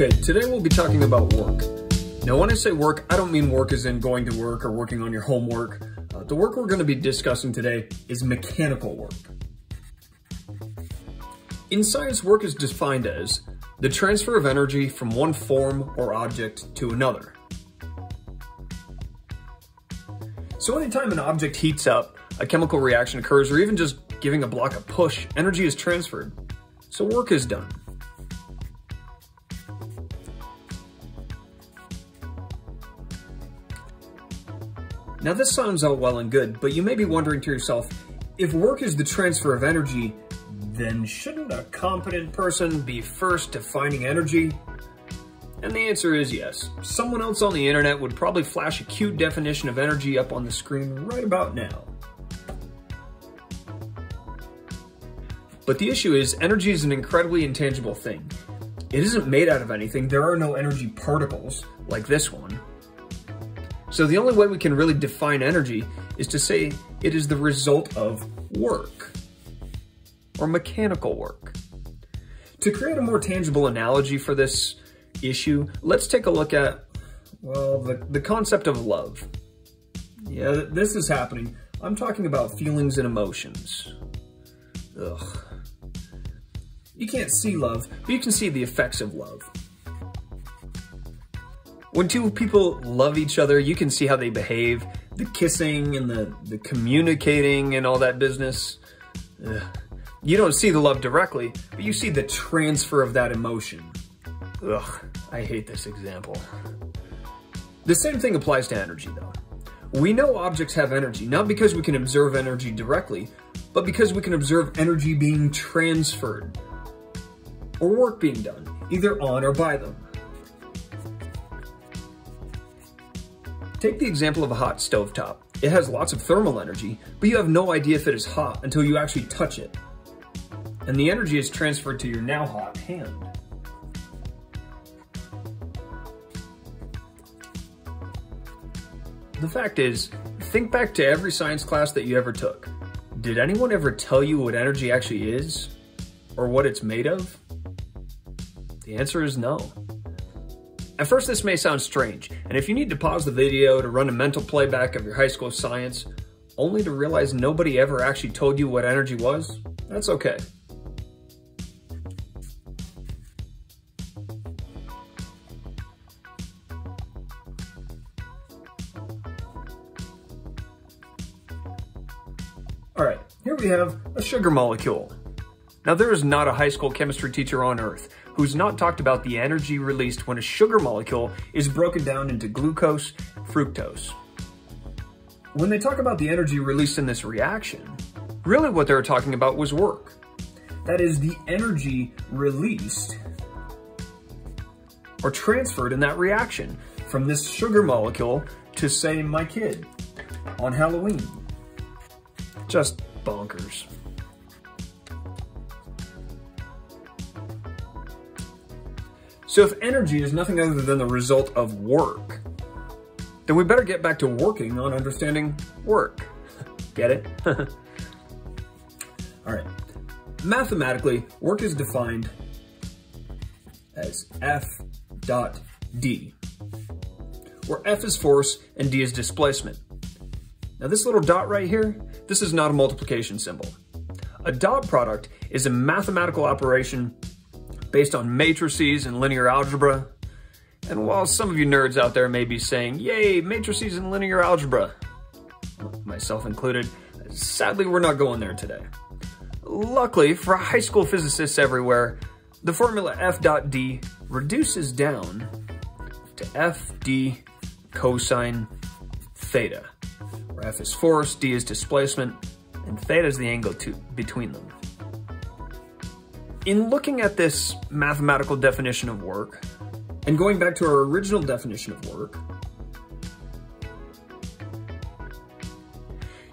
Okay, today we'll be talking about work. Now, when I say work, I don't mean work as in going to work or working on your homework. Uh, the work we're going to be discussing today is mechanical work. In science, work is defined as the transfer of energy from one form or object to another. So anytime an object heats up, a chemical reaction occurs, or even just giving a block a push, energy is transferred. So work is done. Now this sounds all well and good, but you may be wondering to yourself, if work is the transfer of energy, then shouldn't a competent person be first defining energy? And the answer is yes. Someone else on the internet would probably flash a cute definition of energy up on the screen right about now. But the issue is, energy is an incredibly intangible thing. It isn't made out of anything, there are no energy particles, like this one. So the only way we can really define energy is to say it is the result of work or mechanical work. To create a more tangible analogy for this issue, let's take a look at, well, the, the concept of love. Yeah, this is happening. I'm talking about feelings and emotions. Ugh. You can't see love, but you can see the effects of love. When two people love each other, you can see how they behave. The kissing and the, the communicating and all that business. Ugh. You don't see the love directly, but you see the transfer of that emotion. Ugh, I hate this example. The same thing applies to energy though. We know objects have energy, not because we can observe energy directly, but because we can observe energy being transferred, or work being done, either on or by them. Take the example of a hot stovetop. It has lots of thermal energy, but you have no idea if it is hot until you actually touch it. And the energy is transferred to your now hot hand. The fact is, think back to every science class that you ever took. Did anyone ever tell you what energy actually is? Or what it's made of? The answer is no. At first this may sound strange, and if you need to pause the video to run a mental playback of your high school science, only to realize nobody ever actually told you what energy was, that's okay. Alright, here we have a sugar molecule. Now there is not a high school chemistry teacher on earth who's not talked about the energy released when a sugar molecule is broken down into glucose fructose. When they talk about the energy released in this reaction, really what they were talking about was work. That is the energy released or transferred in that reaction from this sugar molecule to say my kid on Halloween. Just bonkers. So if energy is nothing other than the result of work, then we better get back to working on understanding work. Get it? All right. Mathematically, work is defined as F dot D, where F is force and D is displacement. Now this little dot right here, this is not a multiplication symbol. A dot product is a mathematical operation based on matrices and linear algebra. And while some of you nerds out there may be saying, yay, matrices and linear algebra, myself included, sadly we're not going there today. Luckily, for high school physicists everywhere, the formula F dot D reduces down to FD cosine theta, where F is force, D is displacement, and theta is the angle to, between them. In looking at this mathematical definition of work, and going back to our original definition of work,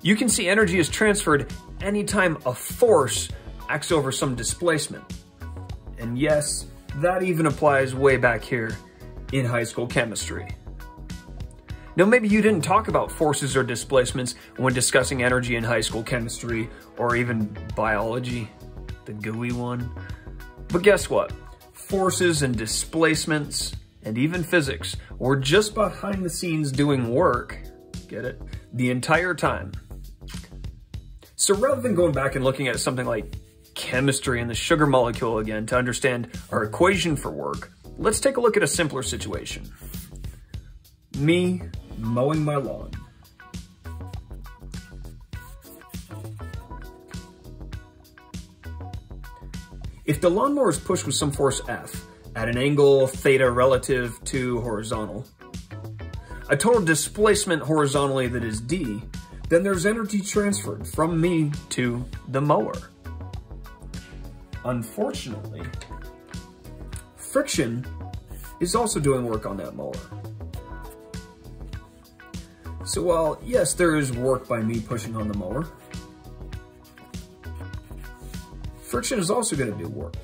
you can see energy is transferred anytime a force acts over some displacement. And yes, that even applies way back here in high school chemistry. Now, maybe you didn't talk about forces or displacements when discussing energy in high school chemistry or even biology the gooey one. But guess what? forces and displacements and even physics were just behind the scenes doing work, get it, the entire time. So rather than going back and looking at something like chemistry and the sugar molecule again to understand our equation for work, let's take a look at a simpler situation. Me mowing my lawn. If the lawnmower is pushed with some force F at an angle theta relative to horizontal, a total displacement horizontally that is d, then there's energy transferred from me to the mower. Unfortunately, friction is also doing work on that mower. So while, yes, there is work by me pushing on the mower, friction is also going to do work.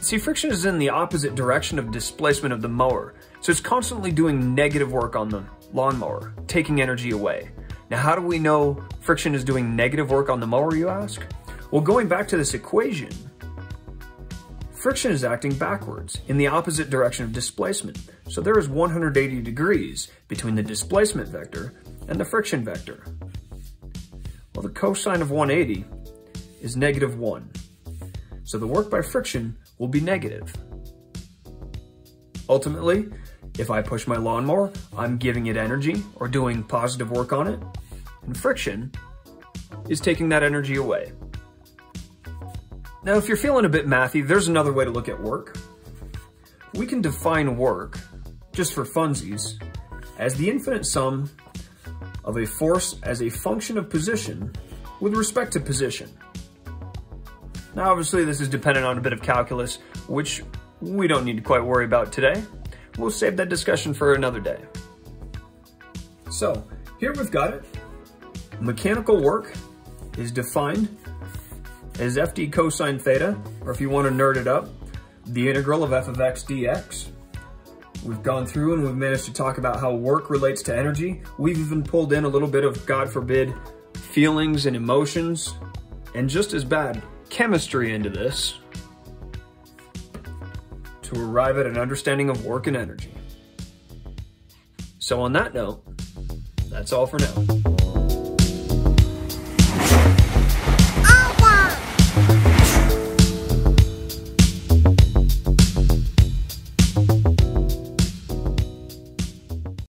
See, friction is in the opposite direction of displacement of the mower, so it's constantly doing negative work on the lawnmower, taking energy away. Now, how do we know friction is doing negative work on the mower, you ask? Well, going back to this equation, friction is acting backwards in the opposite direction of displacement. So there is 180 degrees between the displacement vector and the friction vector. Well, the cosine of 180 is negative 1. So the work by friction will be negative. Ultimately, if I push my lawnmower, I'm giving it energy or doing positive work on it, and friction is taking that energy away. Now, if you're feeling a bit mathy, there's another way to look at work. We can define work, just for funsies, as the infinite sum of a force as a function of position with respect to position. Now, obviously, this is dependent on a bit of calculus, which we don't need to quite worry about today. We'll save that discussion for another day. So, here we've got it. Mechanical work is defined as FD cosine theta, or if you want to nerd it up, the integral of f of x dx. We've gone through and we've managed to talk about how work relates to energy. We've even pulled in a little bit of, God forbid, feelings and emotions, and just as bad, chemistry into this to arrive at an understanding of work and energy. So on that note, that's all for now.